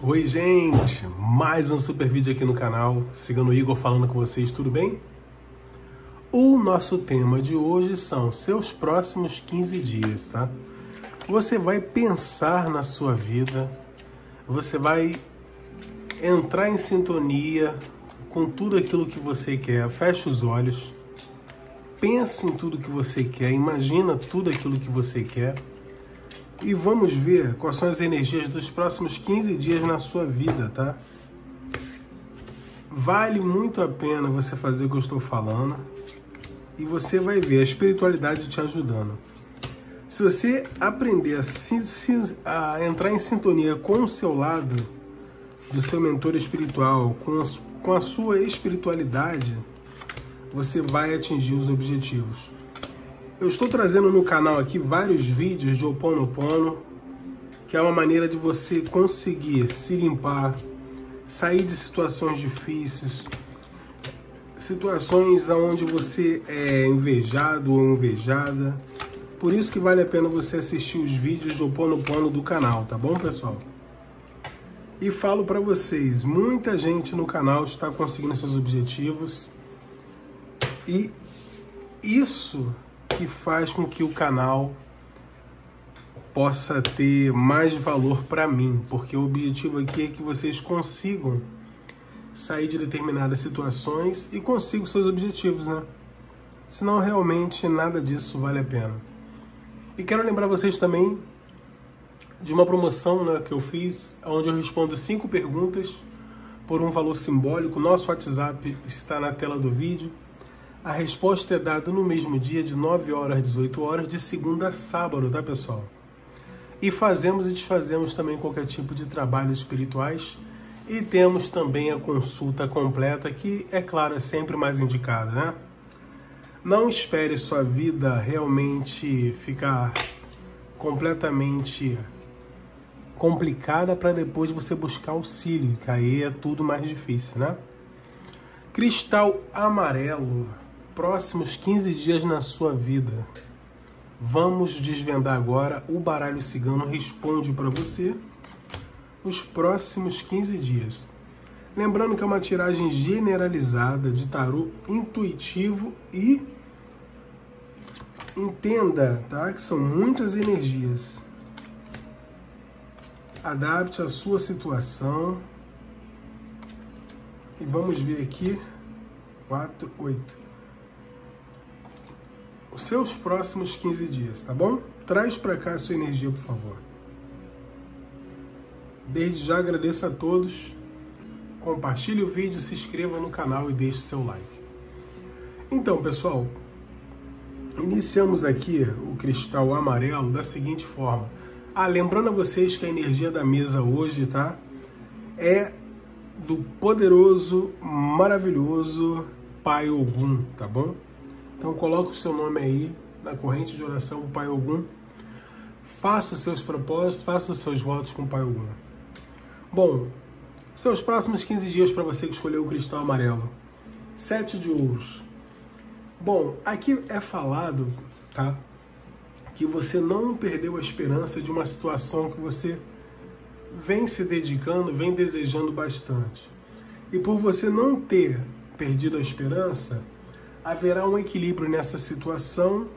Oi, gente! Mais um super vídeo aqui no canal. Sigando o Igor falando com vocês, tudo bem? O nosso tema de hoje são seus próximos 15 dias, tá? Você vai pensar na sua vida, você vai entrar em sintonia com tudo aquilo que você quer. Feche os olhos, pense em tudo que você quer, imagina tudo aquilo que você quer e vamos ver quais são as energias dos próximos 15 dias na sua vida, tá? Vale muito a pena você fazer o que eu estou falando e você vai ver a espiritualidade te ajudando. Se você aprender a, se, se, a entrar em sintonia com o seu lado, do seu mentor espiritual, com a, com a sua espiritualidade, você vai atingir os objetivos. Eu estou trazendo no canal aqui vários vídeos de Oponopono, que é uma maneira de você conseguir se limpar, sair de situações difíceis, situações onde você é invejado ou invejada. Por isso que vale a pena você assistir os vídeos de Oponopono do canal, tá bom, pessoal? E falo para vocês, muita gente no canal está conseguindo seus objetivos e isso que faz com que o canal possa ter mais valor para mim, porque o objetivo aqui é que vocês consigam sair de determinadas situações e consigam seus objetivos, né? Senão realmente nada disso vale a pena. E quero lembrar vocês também de uma promoção né, que eu fiz, onde eu respondo cinco perguntas por um valor simbólico. Nosso WhatsApp está na tela do vídeo. A resposta é dada no mesmo dia, de 9 horas às 18 horas, de segunda a sábado, tá pessoal? E fazemos e desfazemos também qualquer tipo de trabalhos espirituais. E temos também a consulta completa, que, é claro, é sempre mais indicada, né? Não espere sua vida realmente ficar completamente complicada para depois você buscar auxílio, que aí é tudo mais difícil, né? Cristal amarelo próximos 15 dias na sua vida. Vamos desvendar agora. O baralho cigano responde para você os próximos 15 dias. Lembrando que é uma tiragem generalizada de tarô intuitivo e entenda, tá? Que são muitas energias. Adapte a sua situação. E vamos ver aqui. 4, 8 os seus próximos 15 dias, tá bom? Traz para cá a sua energia, por favor. Desde já agradeço a todos. Compartilhe o vídeo, se inscreva no canal e deixe seu like. Então, pessoal, iniciamos aqui o cristal amarelo da seguinte forma. Ah, lembrando a vocês que a energia da mesa hoje, tá? É do poderoso, maravilhoso Pai Ogum, tá bom? Então coloque o seu nome aí na corrente de oração com o Pai Ogum. Faça os seus propósitos, faça os seus votos com o Pai Ogum. Bom, seus próximos 15 dias para você que escolheu o cristal amarelo. Sete de ouros. Bom, aqui é falado, tá? Que você não perdeu a esperança de uma situação que você vem se dedicando, vem desejando bastante. E por você não ter perdido a esperança, haverá um equilíbrio nessa situação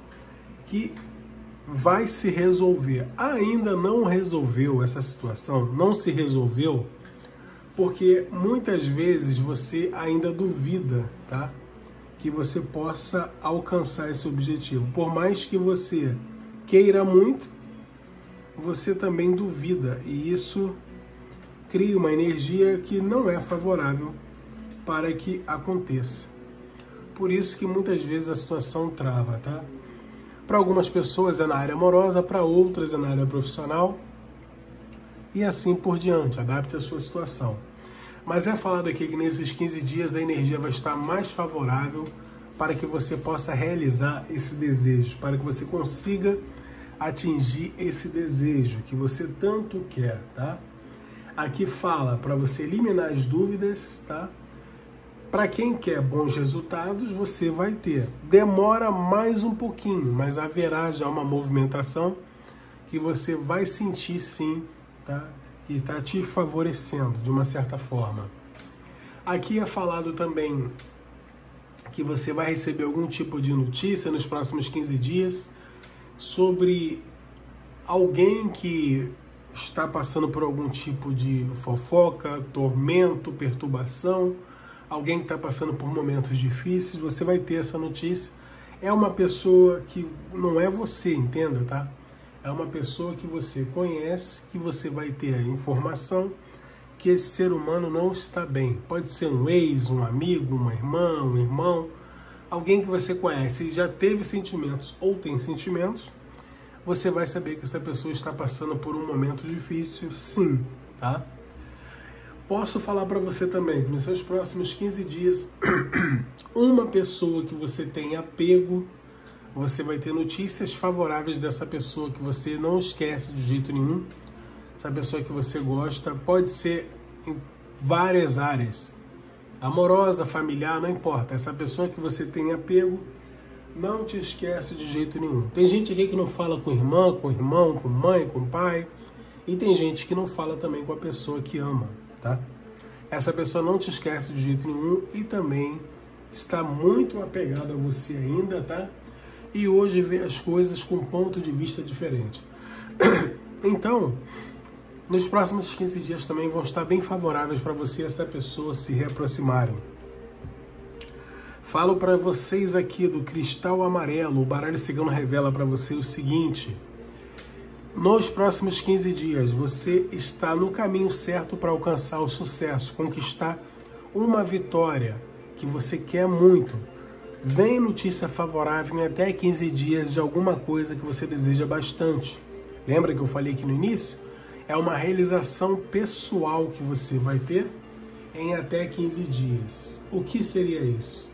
que vai se resolver. Ainda não resolveu essa situação, não se resolveu, porque muitas vezes você ainda duvida, tá? Que você possa alcançar esse objetivo. Por mais que você queira muito, você também duvida e isso cria uma energia que não é favorável para que aconteça por isso que muitas vezes a situação trava, tá? Para algumas pessoas é na área amorosa, para outras é na área profissional e assim por diante. Adapte a sua situação. Mas é falado aqui que nesses 15 dias a energia vai estar mais favorável para que você possa realizar esse desejo, para que você consiga atingir esse desejo que você tanto quer, tá? Aqui fala para você eliminar as dúvidas, tá? Para quem quer bons resultados, você vai ter. Demora mais um pouquinho, mas haverá já uma movimentação que você vai sentir sim, tá? que está te favorecendo de uma certa forma. Aqui é falado também que você vai receber algum tipo de notícia nos próximos 15 dias sobre alguém que está passando por algum tipo de fofoca, tormento, perturbação, alguém que está passando por momentos difíceis, você vai ter essa notícia. É uma pessoa que não é você, entenda, tá? É uma pessoa que você conhece, que você vai ter a informação que esse ser humano não está bem. Pode ser um ex, um amigo, uma irmã, um irmão, alguém que você conhece e já teve sentimentos ou tem sentimentos, você vai saber que essa pessoa está passando por um momento difícil, sim, tá? Posso falar para você também que nos seus próximos 15 dias, uma pessoa que você tem apego, você vai ter notícias favoráveis dessa pessoa que você não esquece de jeito nenhum essa pessoa que você gosta pode ser em várias áreas, amorosa, familiar, não importa. Essa pessoa que você tem apego, não te esquece de jeito nenhum. Tem gente aqui que não fala com irmã, com irmão, com mãe, com pai, e tem gente que não fala também com a pessoa que ama, tá? Essa pessoa não te esquece de jeito nenhum e também está muito apegada a você ainda, tá? E hoje vê as coisas com um ponto de vista diferente. Então, nos próximos 15 dias também vão estar bem favoráveis para você e essa pessoa se reaproximarem. Falo para vocês aqui do cristal amarelo. O baralho cigano revela para você o seguinte: nos próximos 15 dias você está no caminho certo para alcançar o sucesso, conquistar uma vitória que você quer muito. Vem notícia favorável em até 15 dias de alguma coisa que você deseja bastante. Lembra que eu falei aqui no início? é uma realização pessoal que você vai ter em até 15 dias. O que seria isso?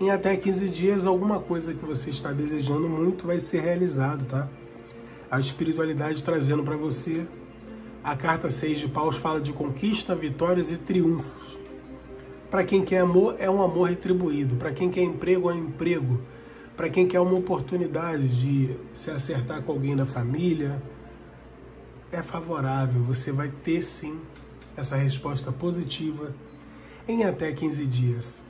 Em até 15 dias, alguma coisa que você está desejando muito vai ser realizado, tá? A espiritualidade trazendo para você. A carta 6 de paus fala de conquista, vitórias e triunfos. Para quem quer amor, é um amor retribuído. Para quem quer emprego, é um emprego. Para quem quer uma oportunidade de se acertar com alguém da família, é favorável, você vai ter sim essa resposta positiva em até 15 dias.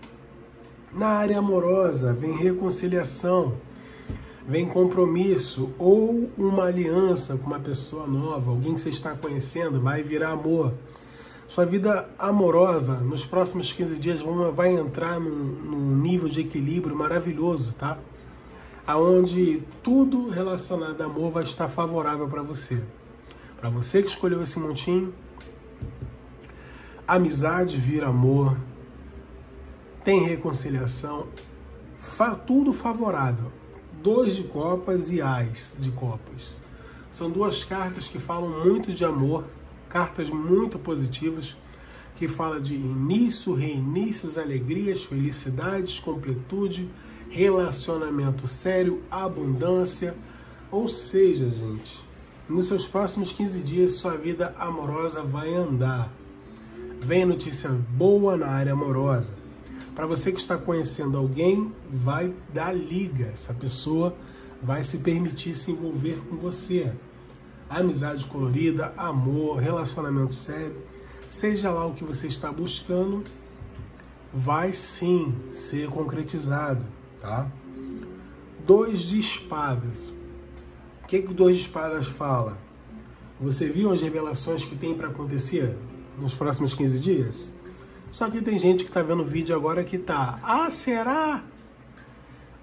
Na área amorosa, vem reconciliação, vem compromisso ou uma aliança com uma pessoa nova, alguém que você está conhecendo, vai virar amor. Sua vida amorosa nos próximos 15 dias vai entrar num, num nível de equilíbrio maravilhoso, tá? Aonde tudo relacionado a amor vai estar favorável para você. Para você que escolheu esse montinho, amizade vira amor, tem reconciliação, tudo favorável. Dois de copas e ais de copas. São duas cartas que falam muito de amor, cartas muito positivas, que fala de início, reinícios, alegrias, felicidades, completude, relacionamento sério, abundância. Ou seja, gente, nos seus próximos 15 dias, sua vida amorosa vai andar. Vem notícia boa na área amorosa. Para você que está conhecendo alguém, vai dar liga. Essa pessoa vai se permitir se envolver com você. Amizade colorida, amor, relacionamento sério, seja lá o que você está buscando, vai sim ser concretizado, tá? Dois de espadas. O que, que o Dois de Espadas fala? Você viu as revelações que tem para acontecer nos próximos 15 dias? Só que tem gente que está vendo o vídeo agora que tá, ah, será?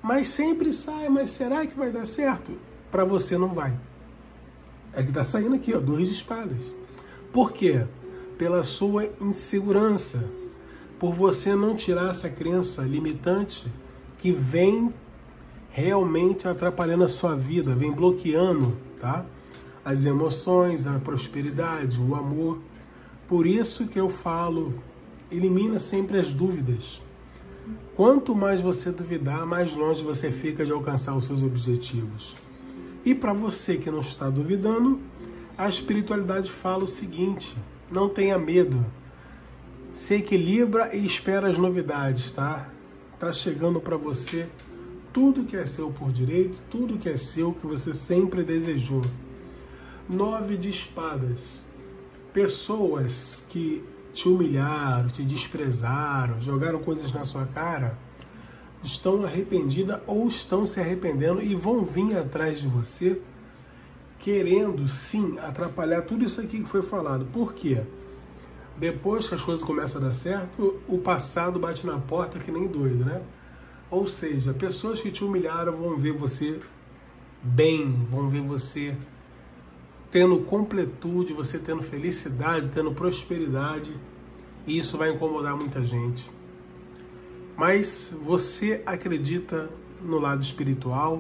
Mas sempre sai, mas será que vai dar certo? Para você não vai. É que tá saindo aqui, ó, dois de espadas. Por quê? Pela sua insegurança, por você não tirar essa crença limitante que vem realmente atrapalhando a sua vida, vem bloqueando, tá? As emoções, a prosperidade, o amor. Por isso que eu falo, elimina sempre as dúvidas. Quanto mais você duvidar, mais longe você fica de alcançar os seus objetivos. E para você que não está duvidando, a espiritualidade fala o seguinte: não tenha medo. Se equilibra e espera as novidades, tá? Tá chegando para você tudo que é seu por direito, tudo que é seu que você sempre desejou. Nove de espadas. pessoas que te humilharam, te desprezaram, jogaram coisas na sua cara, estão arrependidas ou estão se arrependendo e vão vir atrás de você, querendo sim atrapalhar tudo isso aqui que foi falado. Por quê? Depois que as coisas começam a dar certo, o passado bate na porta que nem doido, né? Ou seja, pessoas que te humilharam vão ver você bem, vão ver você tendo completude, você tendo felicidade, tendo prosperidade, e isso vai incomodar muita gente. Mas você acredita no lado espiritual,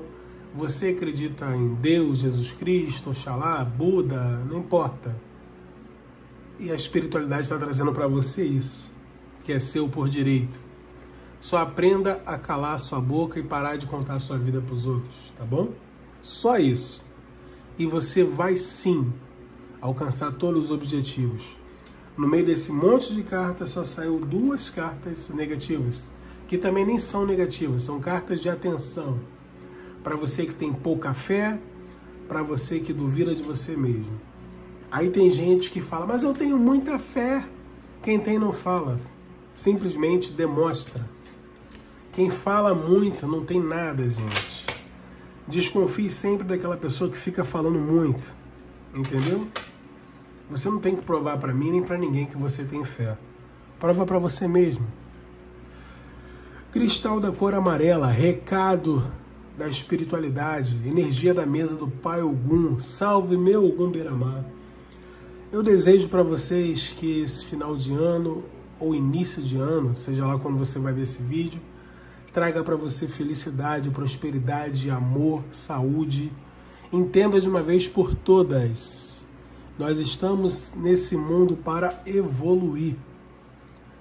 você acredita em Deus, Jesus Cristo, Oxalá, Buda, não importa. E a espiritualidade está trazendo para você isso, que é seu por direito. Só aprenda a calar sua boca e parar de contar sua vida para os outros, tá bom? Só isso e você vai sim alcançar todos os objetivos. No meio desse monte de cartas só saiu duas cartas negativas, que também nem são negativas, são cartas de atenção. Para você que tem pouca fé, para você que duvida de você mesmo. Aí tem gente que fala, mas eu tenho muita fé. Quem tem não fala, simplesmente demonstra. Quem fala muito não tem nada, gente. Desconfie sempre daquela pessoa que fica falando muito, entendeu? Você não tem que provar para mim nem para ninguém que você tem fé. Prova para você mesmo. Cristal da cor amarela, recado da espiritualidade, energia da mesa do Pai Ogum. Salve meu Ogum Beramar. Eu desejo para vocês que esse final de ano ou início de ano, seja lá quando você vai ver esse vídeo, traga para você felicidade, prosperidade, amor, saúde. Entenda de uma vez por todas: nós estamos nesse mundo para evoluir.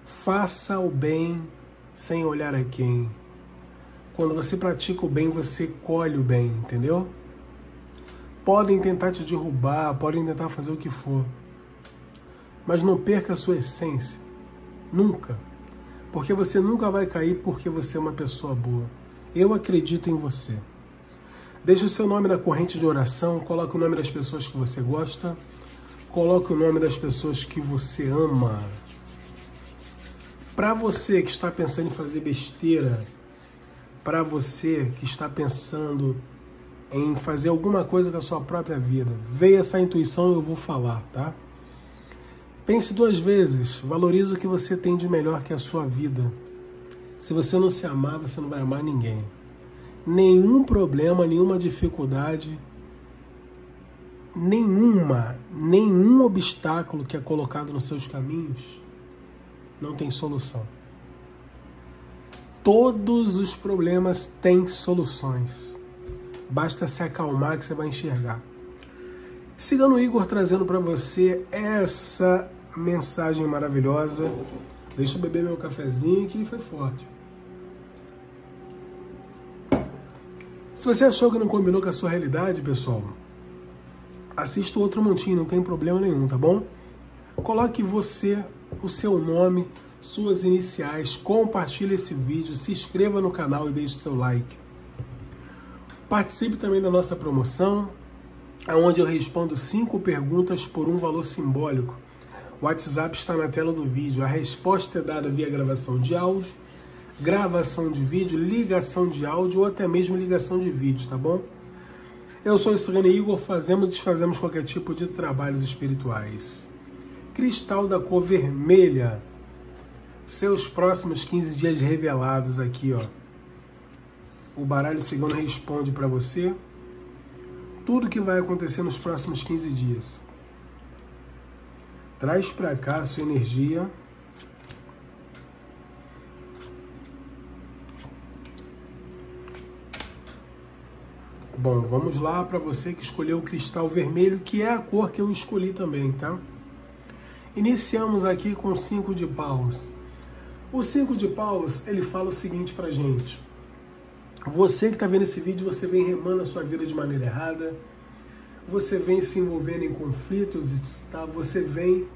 Faça o bem sem olhar a quem. Quando você pratica o bem, você colhe o bem, entendeu? Podem tentar te derrubar, podem tentar fazer o que for, mas não perca a sua essência. Nunca. Porque você nunca vai cair porque você é uma pessoa boa. Eu acredito em você. Deixe o seu nome na corrente de oração, coloque o nome das pessoas que você gosta, coloque o nome das pessoas que você ama. Para você que está pensando em fazer besteira, para você que está pensando em fazer alguma coisa com a sua própria vida, veio essa intuição e eu vou falar, tá? Pense duas vezes, valorize o que você tem de melhor que a sua vida. Se você não se amar, você não vai amar ninguém. Nenhum problema, nenhuma dificuldade, nenhuma, nenhum obstáculo que é colocado nos seus caminhos não tem solução. Todos os problemas têm soluções. Basta se acalmar que você vai enxergar. Sigando o Igor trazendo para você essa mensagem maravilhosa. Deixa eu beber meu cafezinho que foi forte. Se você achou que não combinou com a sua realidade, pessoal, assista outro montinho, não tem problema nenhum, tá bom? Coloque você, o seu nome, suas iniciais, compartilhe esse vídeo, se inscreva no canal e deixe seu like. Participe também da nossa promoção, onde eu respondo cinco perguntas por um valor simbólico. O WhatsApp está na tela do vídeo. A resposta é dada via gravação de áudio, gravação de vídeo, ligação de áudio ou até mesmo ligação de vídeo, tá bom? Eu sou o Cigane Igor, fazemos e desfazemos qualquer tipo de trabalhos espirituais. Cristal da cor vermelha. Seus próximos 15 dias revelados aqui, ó. O baralho cigano responde para você tudo que vai acontecer nos próximos 15 dias. Traz para cá a sua energia. Bom, vamos lá para você que escolheu o cristal vermelho, que é a cor que eu escolhi também, tá? Iniciamos aqui com o cinco de paus. O cinco de paus, ele fala o seguinte pra gente. Você que está vendo esse vídeo, você vem remando a sua vida de maneira errada, você vem se envolvendo em conflitos, tá? você vem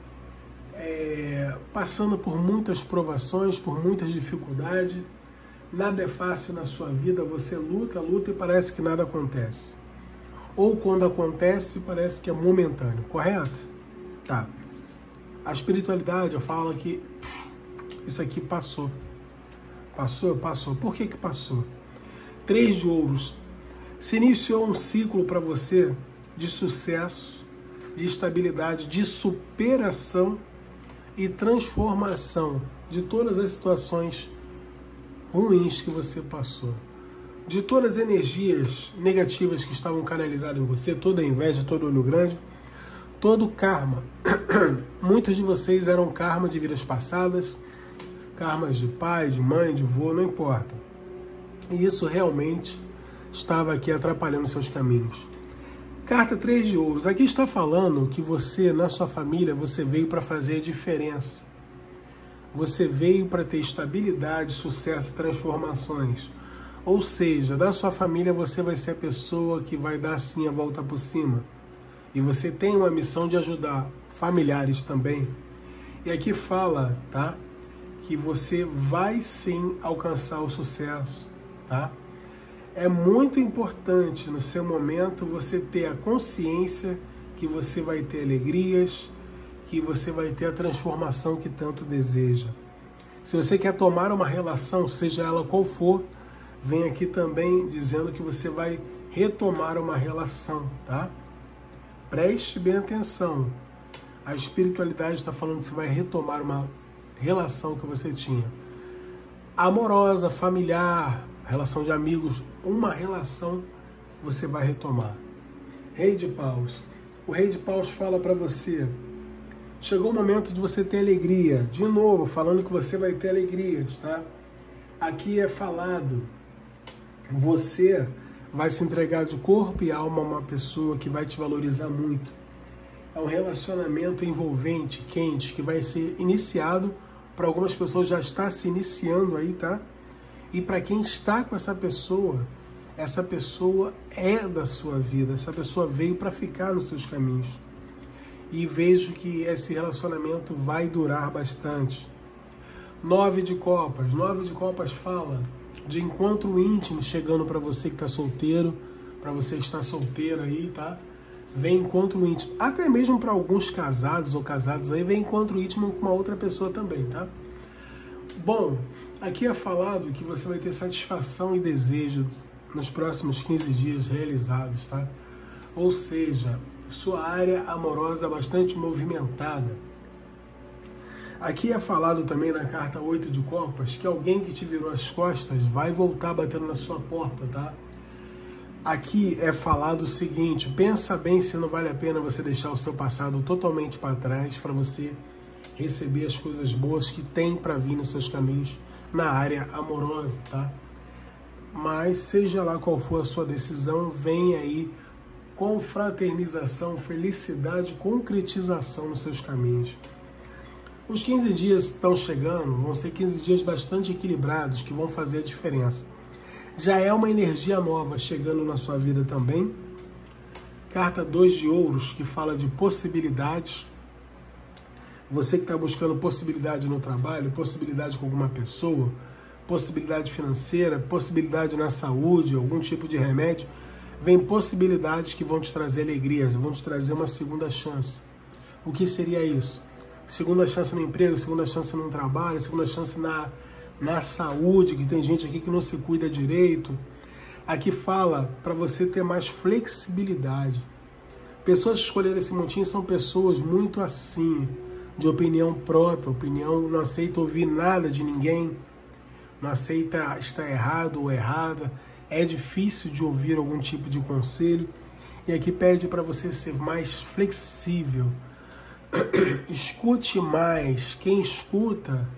é, passando por muitas provações, por muitas dificuldades. Nada é fácil na sua vida, você luta, luta e parece que nada acontece. Ou quando acontece, parece que é momentâneo, correto? Tá. A espiritualidade fala que isso aqui passou. Passou, passou. Por que que passou? Três de ouros. Se iniciou um ciclo para você de sucesso, de estabilidade, de superação e transformação de todas as situações ruins que você passou. De todas as energias negativas que estavam canalizadas em você, toda inveja, todo olho grande, todo karma. Muitos de vocês eram karma de vidas passadas, karmas de pai, de mãe, de vô, não importa. E isso realmente estava aqui atrapalhando seus caminhos. Carta 3 de Ouros. Aqui está falando que você, na sua família, você veio para fazer a diferença. Você veio para ter estabilidade, sucesso e transformações. Ou seja, da sua família você vai ser a pessoa que vai dar sim a volta por cima. E você tem uma missão de ajudar familiares também. E aqui fala, tá? Que você vai sim alcançar o sucesso, tá? é muito importante no seu momento você ter a consciência que você vai ter alegrias, que você vai ter a transformação que tanto deseja. Se você quer tomar uma relação, seja ela qual for, vem aqui também dizendo que você vai retomar uma relação, tá? Preste bem atenção. A espiritualidade está falando que você vai retomar uma relação que você tinha. Amorosa, familiar, relação de amigos, uma relação você vai retomar. Rei de Paus. O Rei de Paus fala para você: chegou o momento de você ter alegria. De novo, falando que você vai ter alegrias, tá? Aqui é falado, você vai se entregar de corpo e alma a uma pessoa que vai te valorizar muito. É um relacionamento envolvente, quente, que vai ser iniciado. Para algumas pessoas já está se iniciando aí, tá? E para quem está com essa pessoa, essa pessoa é da sua vida, essa pessoa veio para ficar nos seus caminhos. E vejo que esse relacionamento vai durar bastante. Nove de copas. Nove de copas fala de encontro íntimo chegando para você que está solteiro, para você que está solteiro aí, tá? Vem encontro íntimo. Até mesmo para alguns casados ou casados aí, vem encontro íntimo com uma outra pessoa também, tá? Bom, aqui é falado que você vai ter satisfação e desejo nos próximos 15 dias realizados, tá? Ou seja, sua área amorosa bastante movimentada. Aqui é falado também na carta 8 de Copas que alguém que te virou as costas vai voltar batendo na sua porta, tá? Aqui é falado o seguinte: pensa bem se não vale a pena você deixar o seu passado totalmente para trás para você receber as coisas boas que tem para vir nos seus caminhos na área amorosa, tá? Mas seja lá qual for a sua decisão, vem aí confraternização, felicidade, concretização nos seus caminhos. Os 15 dias estão chegando, vão ser 15 dias bastante equilibrados que vão fazer a diferença. Já é uma energia nova chegando na sua vida também. Carta 2 de Ouros, que fala de possibilidades você que está buscando possibilidade no trabalho, possibilidade com alguma pessoa, possibilidade financeira, possibilidade na saúde, algum tipo de remédio, vem possibilidades que vão te trazer alegrias, vão te trazer uma segunda chance. O que seria isso? Segunda chance no emprego, segunda chance no trabalho, segunda chance na, na saúde, que tem gente aqui que não se cuida direito. Aqui fala para você ter mais flexibilidade. Pessoas que escolheram esse montinho são pessoas muito assim, de opinião própria, opinião, não aceita ouvir nada de ninguém, não aceita estar errado ou errada, é difícil de ouvir algum tipo de conselho. E aqui pede para você ser mais flexível. Escute mais. Quem escuta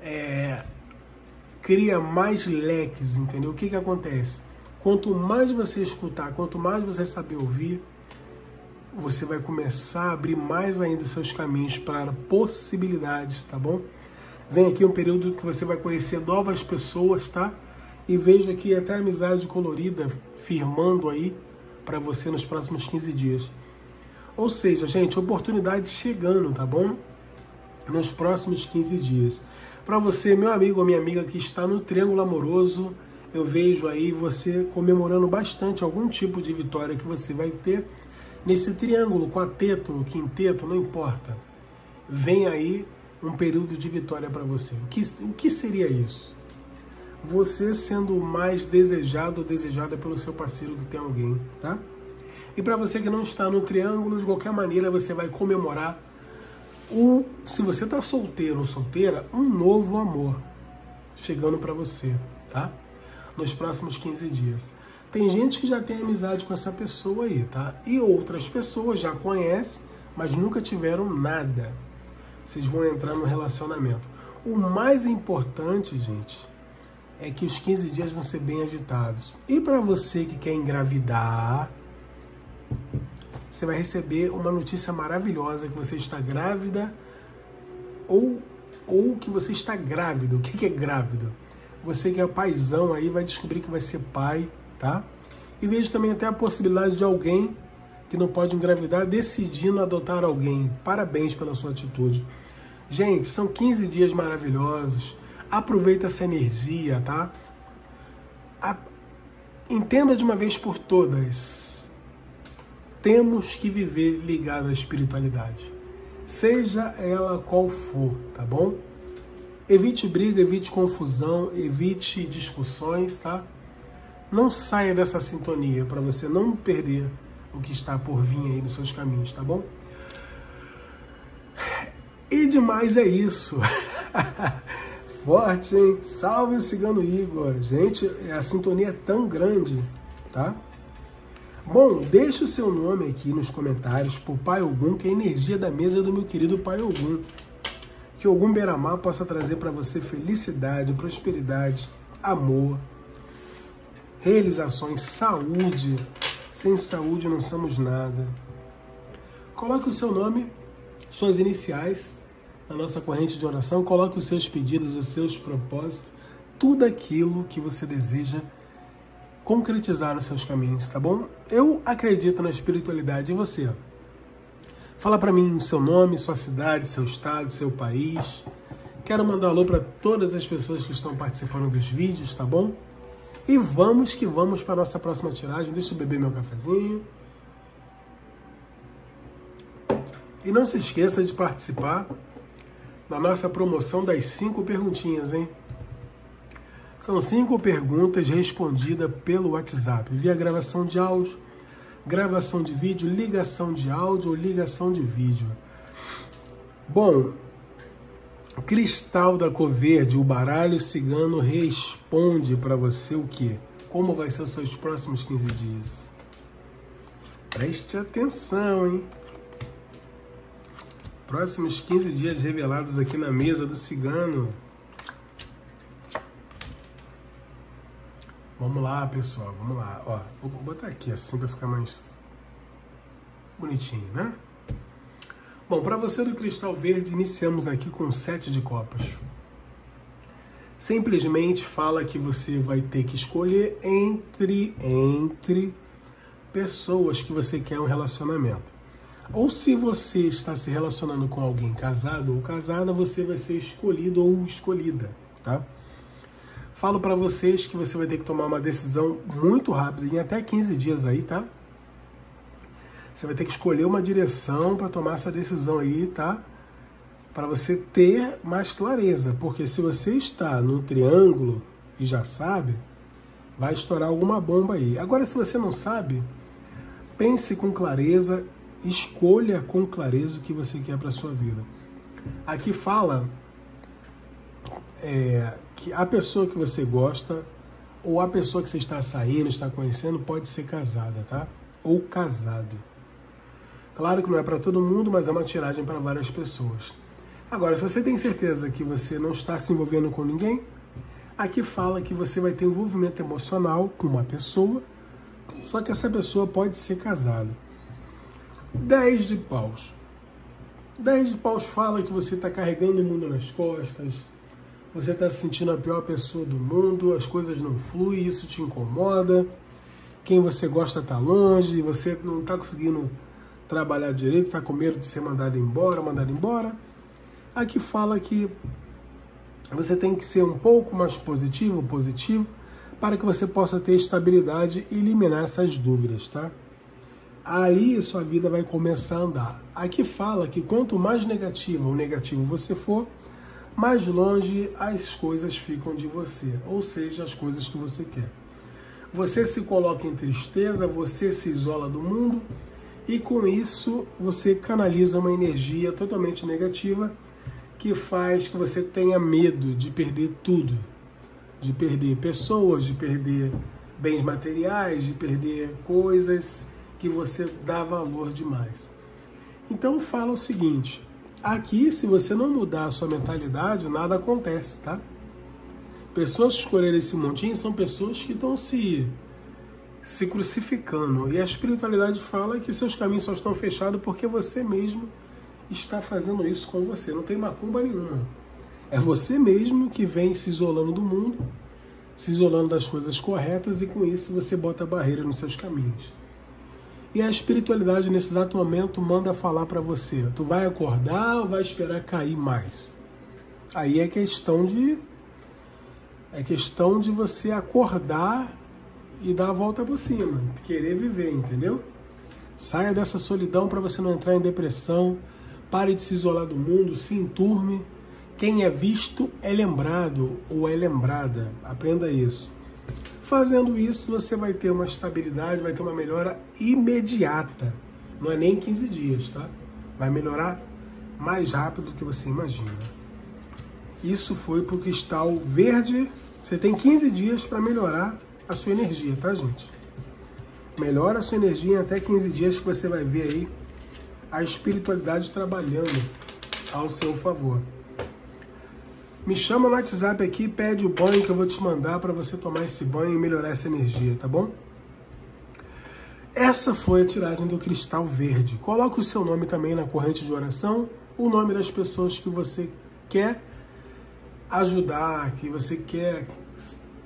é, cria mais leques, entendeu? O que, que acontece? Quanto mais você escutar, quanto mais você saber ouvir, você vai começar a abrir mais ainda os seus caminhos para possibilidades, tá bom? Vem aqui um período que você vai conhecer novas pessoas, tá? E veja aqui até amizade colorida firmando aí para você nos próximos 15 dias. Ou seja, gente, oportunidade chegando, tá bom? Nos próximos 15 dias. Para você, meu amigo ou minha amiga que está no triângulo amoroso, eu vejo aí você comemorando bastante algum tipo de vitória que você vai ter nesse triângulo, quarteto, quinteto, não importa. vem aí um período de vitória para você. O que, o que seria isso? Você sendo mais desejado ou desejada pelo seu parceiro que tem alguém, tá? E para você que não está no triângulo, de qualquer maneira você vai comemorar o, se você está solteiro ou solteira, um novo amor chegando para você, tá? Nos próximos 15 dias. Tem gente que já tem amizade com essa pessoa aí, tá? E outras pessoas já conhecem, mas nunca tiveram nada. Vocês vão entrar no relacionamento. O mais importante, gente, é que os 15 dias vão ser bem agitados. E para você que quer engravidar, você vai receber uma notícia maravilhosa que você está grávida ou, ou que você está grávido. O que, é grávido? Você que é paizão aí vai descobrir que vai ser pai, tá? E vejo também até a possibilidade de alguém que não pode engravidar decidindo adotar alguém. Parabéns pela sua atitude. Gente, são 15 dias maravilhosos. Aproveita essa energia, tá? A... Entenda de uma vez por todas temos que viver ligado à espiritualidade, seja ela qual for, tá bom? Evite briga, evite confusão, evite discussões, tá? Não saia dessa sintonia para você não perder o que está por vir aí nos seus caminhos, tá bom? E demais é isso. Forte, hein? Salve o cigano Igor. Gente, a sintonia é tão grande, tá? Bom, deixe o seu nome aqui nos comentários pro Pai Ogum, que é a energia da mesa do meu querido Pai Ogum. Que Ogum Beramar possa trazer para você felicidade, prosperidade, amor, realizações, saúde. Sem saúde não somos nada. Coloque o seu nome, suas iniciais na nossa corrente de oração, coloque os seus pedidos, os seus propósitos, tudo aquilo que você deseja concretizar nos seus caminhos, tá bom? Eu acredito na espiritualidade e você? Fala para mim o seu nome, sua cidade, seu estado, seu país. Quero mandar alô para todas as pessoas que estão participando dos vídeos, tá bom? E vamos que vamos para a nossa próxima tiragem. Deixa eu beber meu cafezinho. E não se esqueça de participar da nossa promoção das cinco perguntinhas, hein? São cinco perguntas respondidas pelo WhatsApp, via gravação de áudio, gravação de vídeo, ligação de áudio ou ligação de vídeo. Bom, Cristal da Cor Verde, o baralho cigano responde para você o que? Como vai ser os seus próximos 15 dias? Preste atenção, hein? Próximos 15 dias revelados aqui na mesa do cigano. Vamos lá, pessoal, vamos lá. Ó, vou botar aqui assim para ficar mais bonitinho, né? Bom, para você do Cristal Verde, iniciamos aqui com sete de copas. Simplesmente fala que você vai ter que escolher entre entre pessoas que você quer um relacionamento. Ou se você está se relacionando com alguém casado ou casada, você vai ser escolhido ou escolhida, tá? Falo para vocês que você vai ter que tomar uma decisão muito rápida, em até 15 dias aí, tá? Você vai ter que escolher uma direção para tomar essa decisão aí, tá? Para você ter mais clareza, porque se você está no triângulo e já sabe, vai estourar alguma bomba aí. Agora, se você não sabe, pense com clareza, escolha com clareza o que você quer para sua vida. Aqui fala é, que a pessoa que você gosta ou a pessoa que você está saindo, está conhecendo, pode ser casada, tá? Ou casado. Claro que não é para todo mundo, mas é uma tiragem para várias pessoas. Agora, se você tem certeza que você não está se envolvendo com ninguém, aqui fala que você vai ter envolvimento emocional com uma pessoa, só que essa pessoa pode ser casada. 10 de paus. 10 de paus fala que você está carregando o mundo nas costas, você está se sentindo a pior pessoa do mundo, as coisas não fluem, isso te incomoda, quem você gosta está longe, você não está conseguindo trabalhar direito, está com medo de ser mandado embora, mandado embora. Aqui fala que você tem que ser um pouco mais positivo, positivo, para que você possa ter estabilidade e eliminar essas dúvidas, tá? aí sua vida vai começar a andar. Aqui fala que quanto mais negativo ou negativo você for, mais longe as coisas ficam de você, ou seja, as coisas que você quer. Você se coloca em tristeza, você se isola do mundo e com isso você canaliza uma energia totalmente negativa que faz que você tenha medo de perder tudo, de perder pessoas, de perder bens materiais, de perder coisas que você dá valor demais. Então fala o seguinte: aqui, se você não mudar a sua mentalidade, nada acontece, tá? Pessoas que escolheram esse montinho são pessoas que estão se se crucificando. E a espiritualidade fala que seus caminhos só estão fechados porque você mesmo está fazendo isso com você. Não tem macumba nenhuma. É você mesmo que vem se isolando do mundo, se isolando das coisas corretas e com isso você bota barreira nos seus caminhos. E a espiritualidade nesse exato momento manda falar para você: tu vai acordar ou vai esperar cair mais? Aí é questão de é questão de você acordar e dar a volta por cima, querer viver, entendeu? Saia dessa solidão para você não entrar em depressão, pare de se isolar do mundo, se enturme. Quem é visto é lembrado ou é lembrada. Aprenda isso. Fazendo isso, você vai ter uma estabilidade, vai ter uma melhora imediata. Não é nem 15 dias, tá? Vai melhorar mais rápido do que você imagina. Isso foi para o cristal verde. Você tem 15 dias para melhorar a sua energia, tá, gente? Melhora a sua energia em até 15 dias que você vai ver aí a espiritualidade trabalhando ao seu favor. Me chama no WhatsApp aqui pede o banho que eu vou te mandar para você tomar esse banho e melhorar essa energia, tá bom? Essa foi a tiragem do cristal verde. Coloque o seu nome também na corrente de oração, o nome das pessoas que você quer ajudar, que você quer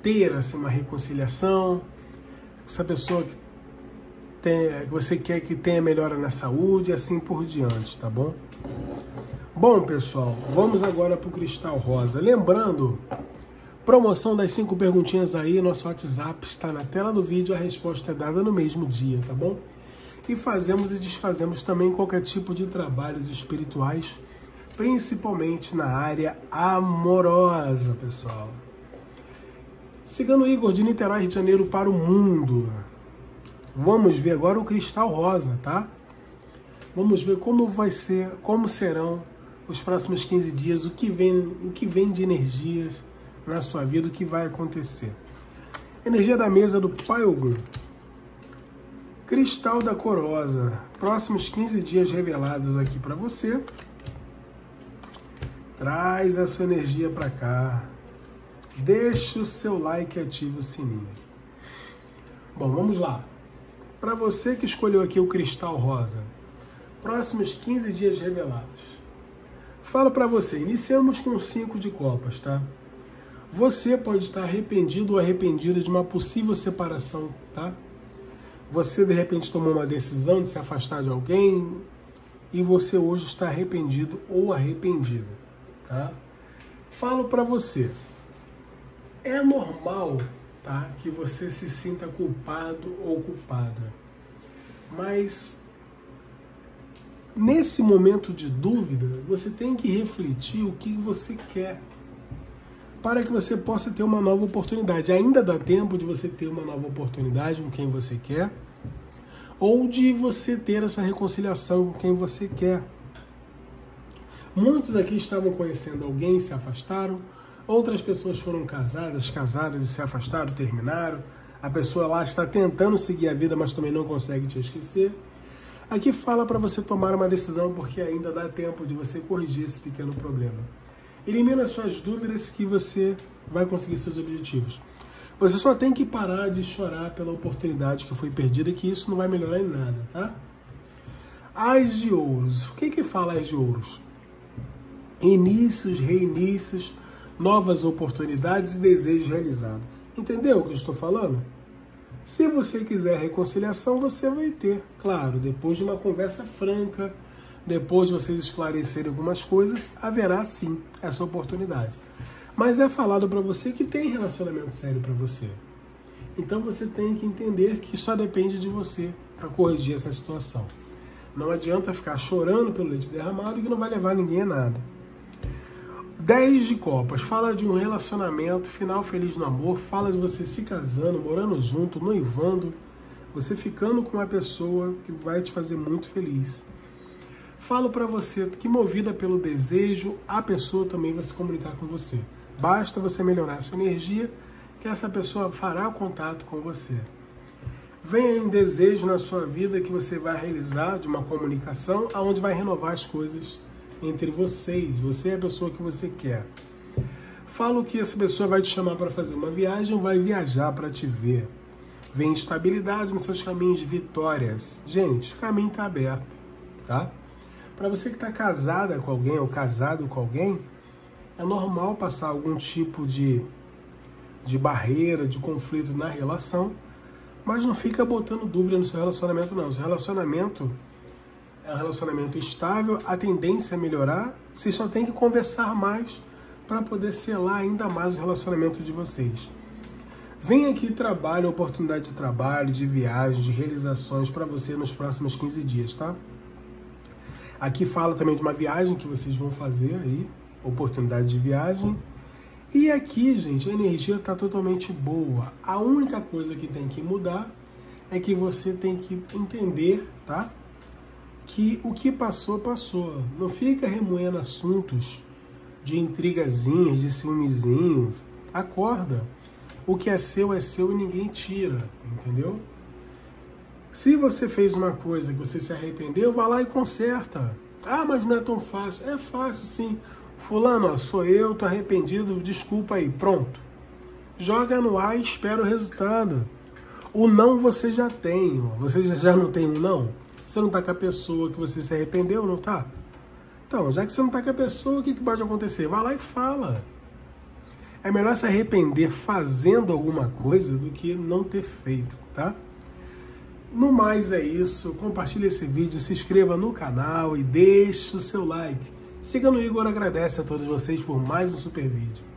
ter assim, uma reconciliação, essa pessoa que, tem, que você quer que tenha melhora na saúde e assim por diante, tá bom? Bom, pessoal, vamos agora para o cristal rosa. Lembrando, promoção das cinco perguntinhas aí, nosso WhatsApp está na tela do vídeo, a resposta é dada no mesmo dia, tá bom? E fazemos e desfazemos também qualquer tipo de trabalhos espirituais, principalmente na área amorosa, pessoal. Sigando Igor de Niterói, Rio de Janeiro para o mundo. Vamos ver agora o cristal rosa, tá? Vamos ver como vai ser, como serão os próximos 15 dias, o que vem, o que vem de energias na sua vida, o que vai acontecer. Energia da mesa do Pai Ogum. Cristal da Corosa. Próximos 15 dias revelados aqui para você. Traz a sua energia para cá. Deixe o seu like e ative o sininho. Bom, vamos lá. Para você que escolheu aqui o cristal rosa, próximos 15 dias revelados. Fala para você, iniciamos com 5 de copas, tá? Você pode estar arrependido ou arrependida de uma possível separação, tá? Você de repente tomou uma decisão de se afastar de alguém e você hoje está arrependido ou arrependida, tá? Falo para você, é normal tá, que você se sinta culpado ou culpada, mas nesse momento de dúvida, você tem que refletir o que você quer para que você possa ter uma nova oportunidade. Ainda dá tempo de você ter uma nova oportunidade com quem você quer, ou de você ter essa reconciliação com quem você quer. Muitos aqui estavam conhecendo alguém, se afastaram, Outras pessoas foram casadas, casadas e se afastaram, terminaram. A pessoa lá está tentando seguir a vida, mas também não consegue te esquecer. Aqui fala para você tomar uma decisão porque ainda dá tempo de você corrigir esse pequeno problema. Elimina suas dúvidas que você vai conseguir seus objetivos. Você só tem que parar de chorar pela oportunidade que foi perdida, que isso não vai melhorar em nada, tá? As de ouros. O que que fala as de ouros? Inícios, reinícios, novas oportunidades e desejos realizados. Entendeu o que eu estou falando? Se você quiser reconciliação, você vai ter, claro, depois de uma conversa franca, depois de vocês esclarecerem algumas coisas, haverá sim essa oportunidade. Mas é falado para você que tem relacionamento sério para você. Então você tem que entender que só depende de você para corrigir essa situação. Não adianta ficar chorando pelo leite derramado que não vai levar ninguém a nada. 10 de copas, fala de um relacionamento, final feliz no amor, fala de você se casando, morando junto, noivando, você ficando com uma pessoa que vai te fazer muito feliz. Falo para você que movida pelo desejo, a pessoa também vai se comunicar com você. Basta você melhorar sua energia, que essa pessoa fará contato com você. Venha em desejo na sua vida que você vai realizar de uma comunicação aonde vai renovar as coisas entre vocês. Você é a pessoa que você quer. Falo que essa pessoa vai te chamar para fazer uma viagem vai viajar para te ver. Vem estabilidade nos seus caminhos de vitórias. Gente, o caminho está aberto, tá? Para você que está casada com alguém ou casado com alguém, é normal passar algum tipo de, de barreira, de conflito na relação, mas não fica botando dúvida no seu relacionamento, não. O seu relacionamento é um relacionamento estável, a tendência é melhorar, vocês só tem que conversar mais para poder selar ainda mais o relacionamento de vocês. Vem aqui trabalho, oportunidade de trabalho, de viagem, de realizações para você nos próximos 15 dias, tá? Aqui fala também de uma viagem que vocês vão fazer aí, oportunidade de viagem. E aqui, gente, a energia está totalmente boa. A única coisa que tem que mudar é que você tem que entender, tá? Que o que passou, passou. Não fica remoendo assuntos de intrigazinhas, de ciúmezinhos. Acorda. O que é seu é seu e ninguém tira, entendeu? Se você fez uma coisa que você se arrependeu, vá lá e conserta. Ah, mas não é tão fácil. É fácil sim. Fulano, sou eu, tô arrependido, desculpa aí, pronto. Joga no ar e espera o resultado. O não você já tem, ó. você já não tem um não? Você não tá com a pessoa que você se arrependeu, não tá? Então, já que você não tá com a pessoa, o que, que pode acontecer? Vai lá e fala. É melhor se arrepender fazendo alguma coisa do que não ter feito, tá? No mais é isso, compartilhe esse vídeo, se inscreva no canal e deixe o seu like. Siga no Igor, agradece a todos vocês por mais um super vídeo.